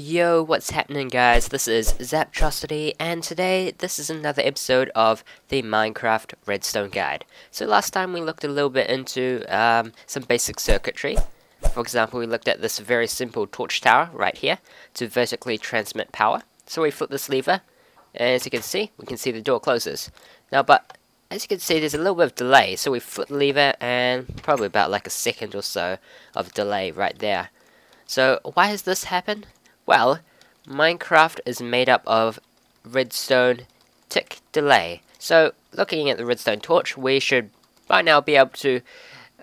Yo, what's happening guys? This is Xaptrosity, and today this is another episode of the Minecraft Redstone Guide. So last time we looked a little bit into um, some basic circuitry. For example, we looked at this very simple torch tower right here to vertically transmit power. So we flip this lever, and as you can see, we can see the door closes. Now, but as you can see, there's a little bit of delay, so we flip the lever, and probably about like a second or so of delay right there. So why has this happened? Well, Minecraft is made up of redstone tick delay. So, looking at the redstone torch, we should by now be able to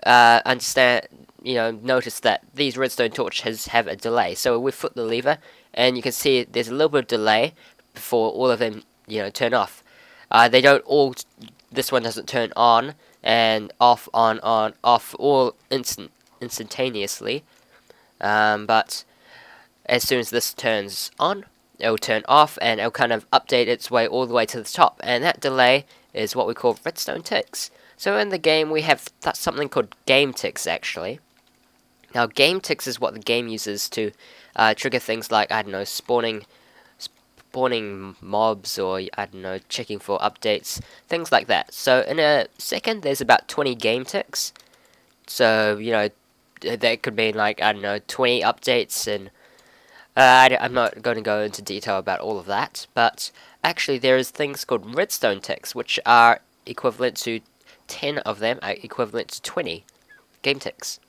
uh, understand, you know, notice that these redstone torches have a delay. So we flip the lever, and you can see there's a little bit of delay before all of them, you know, turn off. Uh, they don't all, this one doesn't turn on, and off, on, on, off, all instant, instantaneously. Um, but as soon as this turns on, it'll turn off and it'll kind of update its way all the way to the top. And that delay is what we call redstone ticks. So in the game we have something called game ticks actually. Now game ticks is what the game uses to uh, trigger things like, I don't know, spawning spawning mobs or, I don't know, checking for updates, things like that. So in a second there's about 20 game ticks. So, you know, that could mean like, I don't know, 20 updates and uh, I, am not going to go into detail about all of that, but actually there is things called redstone ticks, which are equivalent to 10 of them are equivalent to 20 game ticks.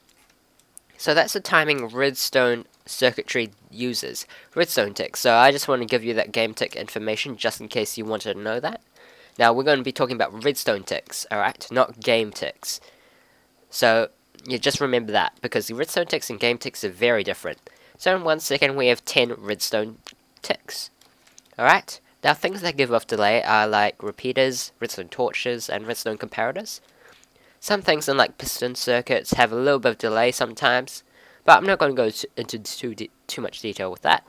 So that's the timing redstone circuitry uses, redstone ticks. So I just want to give you that game tick information just in case you wanted to know that. Now we're going to be talking about redstone ticks, alright, not game ticks. So you just remember that, because the redstone ticks and game ticks are very different. So in one second we have 10 redstone ticks. Alright, now things that give off delay are like repeaters, redstone torches, and redstone comparators. Some things in like piston circuits have a little bit of delay sometimes, but I'm not going to go into too, too much detail with that.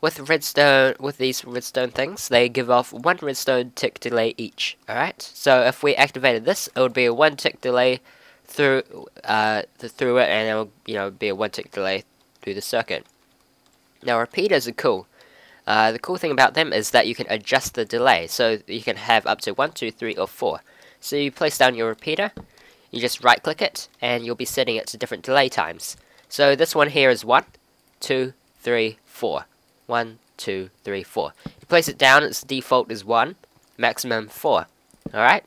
With redstone, with these redstone things, they give off one redstone tick delay each. Alright, so if we activated this, it would be a one tick delay through uh, through it, and it'll you know be a one tick delay through the circuit. Now repeaters are cool. Uh, the cool thing about them is that you can adjust the delay, so you can have up to one, two, three, or four. So you place down your repeater, you just right click it, and you'll be setting it to different delay times. So this one here is one, two, three, four. One, two, three, four. You place it down, its default is one, maximum four. Alright?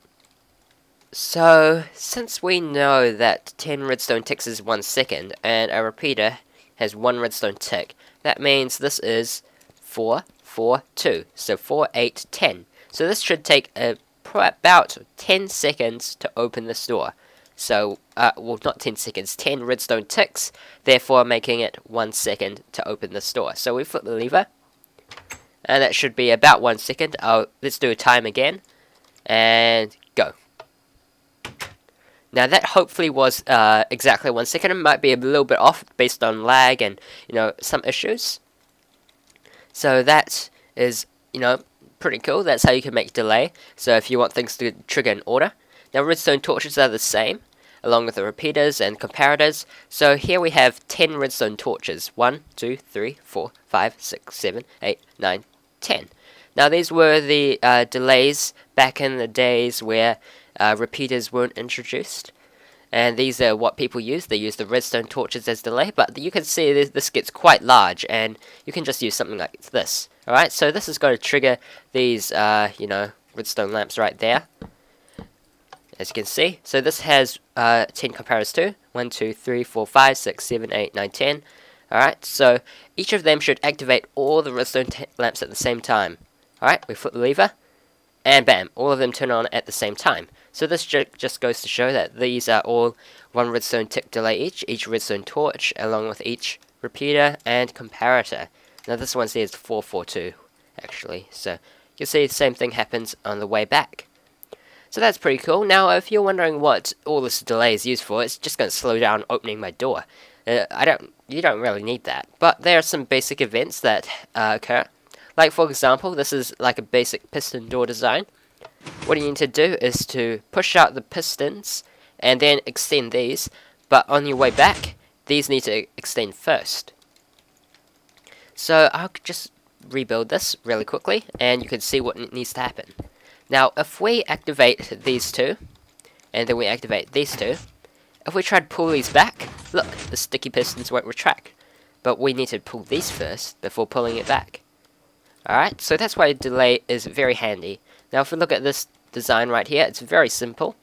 So, since we know that 10 redstone ticks is 1 second, and a repeater has 1 redstone tick, that means this is 4, 4, 2. So 4, 8, 10. So this should take a, about 10 seconds to open this door. So, uh, well, not 10 seconds, 10 redstone ticks, therefore making it 1 second to open this door. So we flip the lever, and that should be about 1 second. Oh, let's do a time again, and. Now that hopefully was uh, exactly one second. It might be a little bit off based on lag and you know some issues. So that is you know pretty cool. That's how you can make delay. So if you want things to trigger in order. Now redstone torches are the same along with the repeaters and comparators. So here we have 10 redstone torches. 1, 2, 3, 4, 5, 6, 7, 8, 9, 10. Now these were the uh, delays back in the days where uh, repeaters weren't introduced. And these are what people use. They use the redstone torches as delay, but you can see this, this gets quite large, and you can just use something like this. Alright, so this is going to trigger these, uh, you know, redstone lamps right there. As you can see. So this has uh, 10 comparators too. 1, 2, 3, 4, 5, 6, 7, 8, 9, 10. Alright, so each of them should activate all the redstone lamps at the same time. Alright, we flip the lever, and bam, all of them turn on at the same time. So this ju just goes to show that these are all one redstone tick delay each, each redstone torch, along with each repeater and comparator. Now this one says 442, actually, so you can see the same thing happens on the way back. So that's pretty cool. Now, if you're wondering what all this delay is used for, it's just going to slow down opening my door. Uh, I don't, you don't really need that. But there are some basic events that uh, occur. Like, for example, this is like a basic piston door design. What you need to do is to push out the pistons and then extend these, but on your way back, these need to extend first. So I'll just rebuild this really quickly, and you can see what needs to happen. Now, if we activate these two, and then we activate these two, if we try to pull these back, look, the sticky pistons won't retract. But we need to pull these first before pulling it back. Alright, so that's why delay is very handy. Now if we look at this design right here, it's very simple.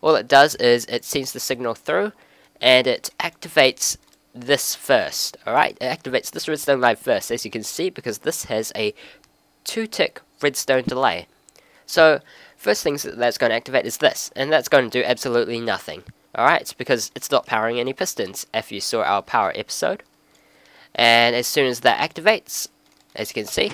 All it does is it sends the signal through, and it activates this first, alright? It activates this redstone line first, as you can see, because this has a 2-tick redstone delay. So, first thing that's going to activate is this, and that's going to do absolutely nothing. Alright, because it's not powering any pistons, if you saw our power episode. And as soon as that activates, as you can see,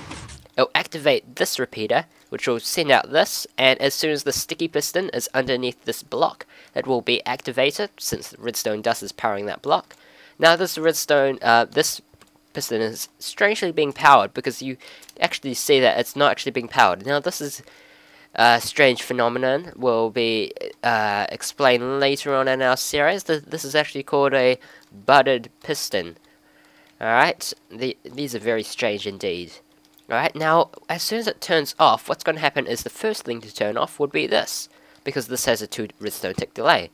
it'll activate this repeater, which will send out this, and as soon as the sticky piston is underneath this block, it will be activated, since the redstone dust is powering that block. Now this redstone, uh, this piston is strangely being powered, because you actually see that it's not actually being powered. Now this is a strange phenomenon will be uh, explained later on in our series. This is actually called a budded piston. Alright, the, these are very strange indeed. Alright, now, as soon as it turns off, what's going to happen is the first thing to turn off would be this, because this has a 2 redstone tick delay.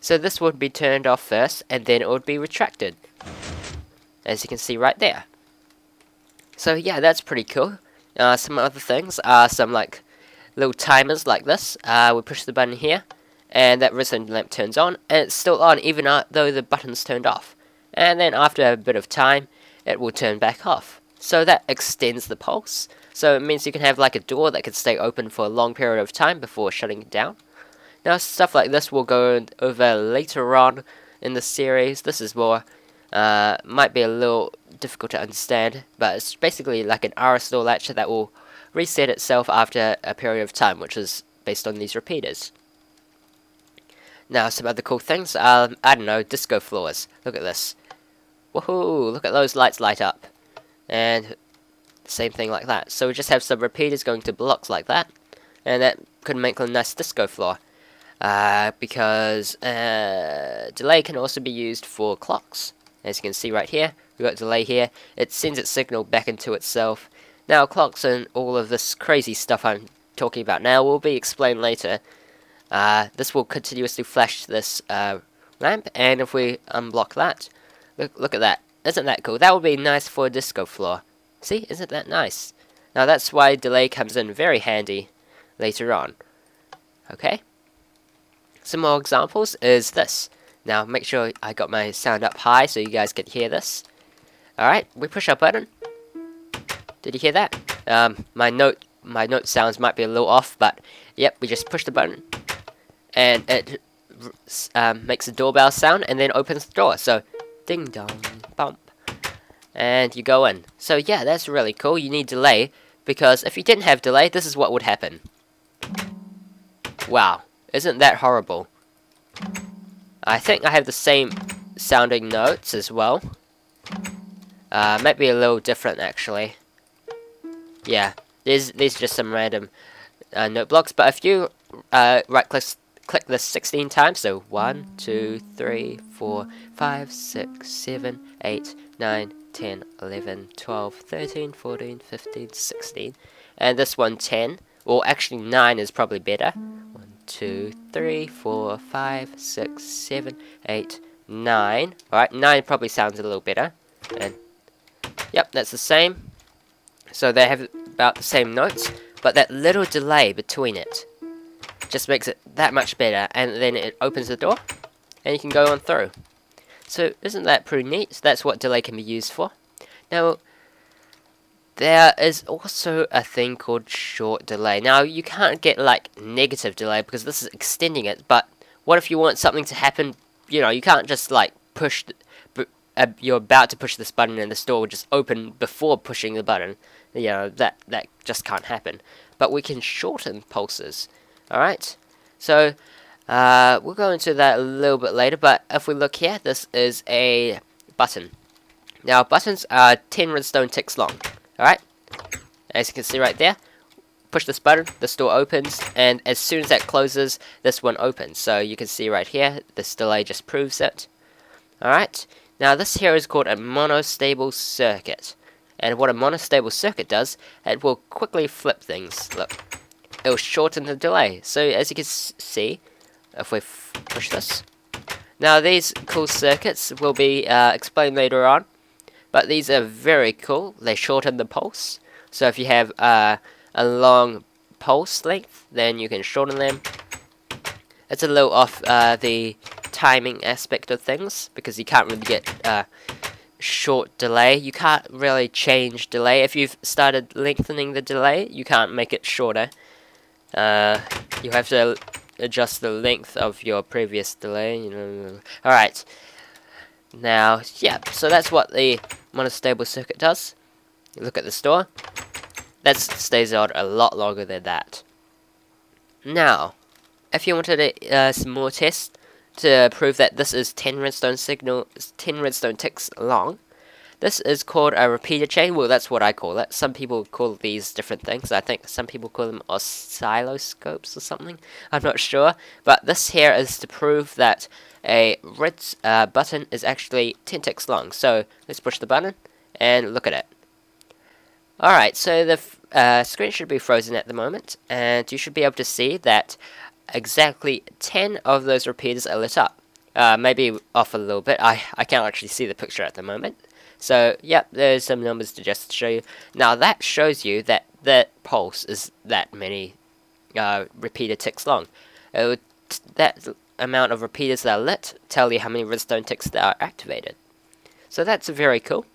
So this would be turned off first, and then it would be retracted. As you can see right there. So yeah, that's pretty cool. Uh, some other things are some like little timers like this. Uh, we push the button here, and that redstone lamp turns on, and it's still on even though the button's turned off. And then after a bit of time, it will turn back off. So that extends the pulse. So it means you can have like a door that can stay open for a long period of time before shutting it down. Now stuff like this will go over later on in the series. This is more, uh, might be a little difficult to understand, but it's basically like an RSL latch that will reset itself after a period of time, which is based on these repeaters. Now, some other cool things, um, I don't know, disco floors. Look at this. Woohoo! Look at those lights light up. And same thing like that. So we just have some repeaters going to blocks like that. And that could make a nice disco floor. Uh, because uh, delay can also be used for clocks. As you can see right here, we've got delay here. It sends its signal back into itself now, clocks and all of this crazy stuff I'm talking about now will be explained later. Uh, this will continuously flash this uh, lamp, and if we unblock that, look, look at that. Isn't that cool? That would be nice for a disco floor. See, isn't that nice? Now that's why delay comes in very handy later on. Okay? Some more examples is this. Now make sure I got my sound up high so you guys can hear this. Alright, we push our button, did you hear that? Um, my note my note sounds might be a little off, but yep, we just push the button and it um, makes a doorbell sound and then opens the door. So, ding dong, bump, and you go in. So yeah, that's really cool. You need delay because if you didn't have delay, this is what would happen. Wow, isn't that horrible? I think I have the same sounding notes as well. Uh, might be a little different actually. Yeah, these these are just some random uh, note blocks. But if you uh, right click click this 16 times, so 1, 2, 3, 4, 5, 6, 7, 8, 9, 10, 11, 12, 13, 14, 15, 16, and this one 10. Well, actually 9 is probably better. 1, 2, 3, 4, 5, 6, 7, 8, 9. Alright, 9 probably sounds a little better. And, yep, that's the same. So they have about the same notes, but that little delay between it just makes it that much better, and then it opens the door, and you can go on through. So isn't that pretty neat? So that's what delay can be used for. Now, there is also a thing called short delay. Now, you can't get, like, negative delay, because this is extending it, but what if you want something to happen, you know, you can't just, like, push, uh, you're about to push this button and the store will just open before pushing the button you know, that, that just can't happen. But we can shorten pulses, alright? So, uh, we'll go into that a little bit later, but if we look here, this is a button. Now, buttons are 10 redstone ticks long, alright? As you can see right there, push this button, the store opens, and as soon as that closes, this one opens. So you can see right here, this delay just proves it. Alright, now this here is called a monostable circuit. And what a monostable circuit does, it will quickly flip things. Look, it will shorten the delay. So as you can see, if we push this, now these cool circuits will be uh, explained later on, but these are very cool. They shorten the pulse. So if you have uh, a long pulse length, then you can shorten them. It's a little off uh, the timing aspect of things because you can't really get uh, short delay. You can't really change delay. If you've started lengthening the delay, you can't make it shorter. Uh, you have to adjust the length of your previous delay. You know. All right. Now, yeah. So that's what the monostable circuit does. look at the store. That stays on a lot longer than that. Now, if you wanted a, uh, some more tests to prove that this is 10 redstone signal, 10 redstone ticks long, this is called a repeater chain. Well, that's what I call it. Some people call these different things. I think some people call them oscilloscopes or something. I'm not sure. But this here is to prove that a red uh, button is actually 10 ticks long. So let's push the button and look at it. Alright, so the uh, screen should be frozen at the moment. And you should be able to see that exactly 10 of those repeaters are lit up. Uh, maybe off a little bit. I, I can't actually see the picture at the moment. So, yep, there's some numbers to just show you. Now, that shows you that that pulse is that many uh, repeater ticks long. Would, that amount of repeaters that are lit tell you how many redstone ticks that are activated. So that's very cool.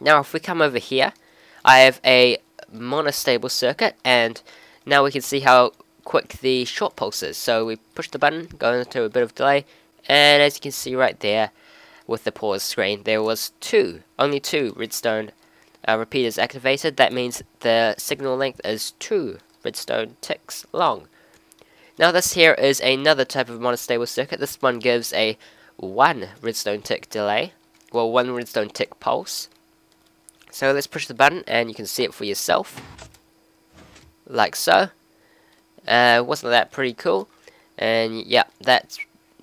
Now, if we come over here, I have a monostable circuit, and now we can see how quick the short pulse is. So we push the button, go into a bit of delay, and as you can see right there, with the pause screen, there was two, only two redstone uh, repeaters activated. That means the signal length is two redstone ticks long. Now this here is another type of monostable circuit. This one gives a one redstone tick delay, well one redstone tick pulse. So let's push the button and you can see it for yourself, like so. Uh, wasn't that pretty cool? And yeah, that's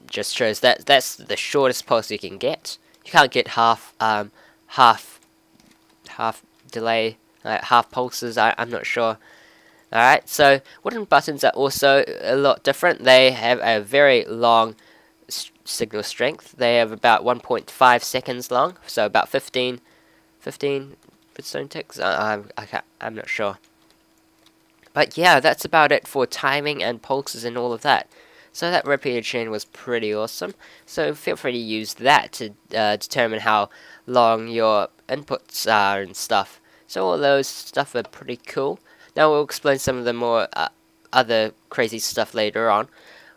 just shows that that's the shortest pulse you can get. You can't get half um half half delay half pulses. I I'm not sure. Alright, so wooden buttons are also a lot different. They have a very long signal strength. They have about 1.5 seconds long, so about 15, 15 redstone ticks. I, I, I I'm not sure. But yeah, that's about it for timing and pulses and all of that. So that repeater chain was pretty awesome. So feel free to use that to uh, determine how long your inputs are and stuff. So all those stuff are pretty cool. Now we'll explain some of the more uh, other crazy stuff later on.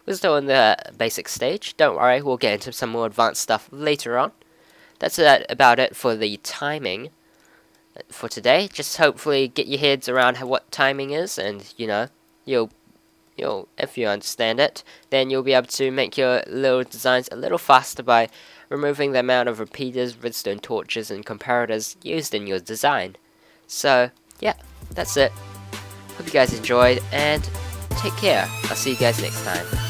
We're still in the basic stage. Don't worry, we'll get into some more advanced stuff later on. That's about it for the timing for today. Just hopefully get your heads around what timing is, and you know, you'll you'll if you understand it, then you'll be able to make your little designs a little faster by removing the amount of repeaters, redstone torches, and comparators used in your design. So, yeah, that's it. Hope you guys enjoyed, and take care. I'll see you guys next time.